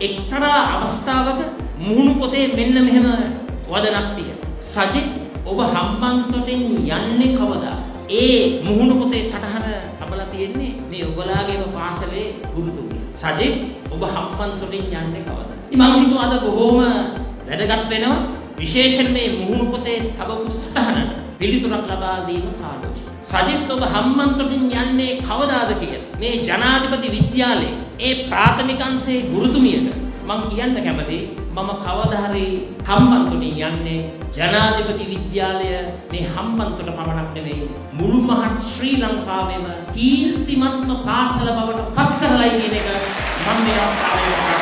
එක්තරා අවස්ථාවක මුහුණු පොතේ මෙන්න මෙහෙම වදනක් තියෙනවා. සජිත් ඔබ හම්බන්තොටින් යන්නේ කවදා? ඒ මුහුණු පොතේ සටහන තබලා තියෙන්නේ මේ ඔබලාගේම පාසලේ ගුරුතුමිය. සජිත් ඔබ හම්බන්තොටින් යන්නේ කවදා? ඉතින් මම හිතුවා අද බොහොම වැදගත් වෙනවා. විශේෂයෙන් මේ මුහුණු පොතේ තබපු සටහනට පිළිතුරක් ලබා දීම කාලෝචි. සජිත් ඔබ හම්බන්තොටින් යන්නේ කවදාද කියලා. මේ ජනාධිපති විද්‍යාලයේ ඒ ප්‍රාථමික අංශයේ ගුරුතුමියට මම කියන්න කැමතියි මම කවදා හරි හම්බන්තොටින් යන්නේ ජනාධිපති විද්‍යාලය මේ හම්බන්තොට පමණක් නෙවෙයි මුළු මහත් ශ්‍රී ලංකාවේම කීර්තිමත්ම පාසල බවට පත් කරලයි කියන එක මම මේ අවස්ථාවේ ප්‍රකාශ